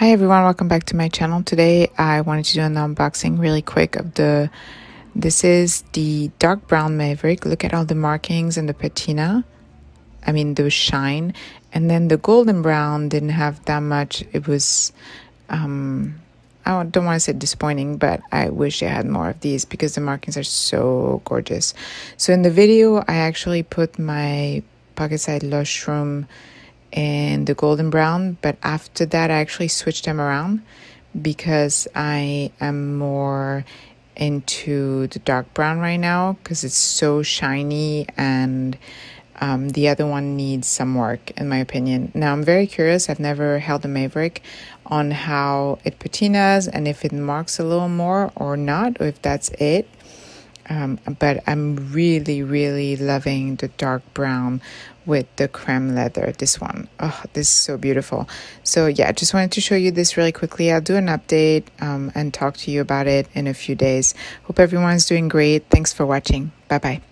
Hi everyone, welcome back to my channel. Today I wanted to do an unboxing really quick of the this is the dark brown Maverick. Look at all the markings and the patina. I mean the shine. And then the golden brown didn't have that much. It was um I don't want to say disappointing, but I wish I had more of these because the markings are so gorgeous. So in the video I actually put my pocket side Leuchtturm and the golden brown but after that i actually switched them around because i am more into the dark brown right now because it's so shiny and um, the other one needs some work in my opinion. Now i'm very curious i've never held a maverick on how it patinas and if it marks a little more or not or if that's it um, but I'm really, really loving the dark brown with the creme leather. This one, oh, this is so beautiful. So yeah, I just wanted to show you this really quickly. I'll do an update um, and talk to you about it in a few days. Hope everyone's doing great. Thanks for watching. Bye bye.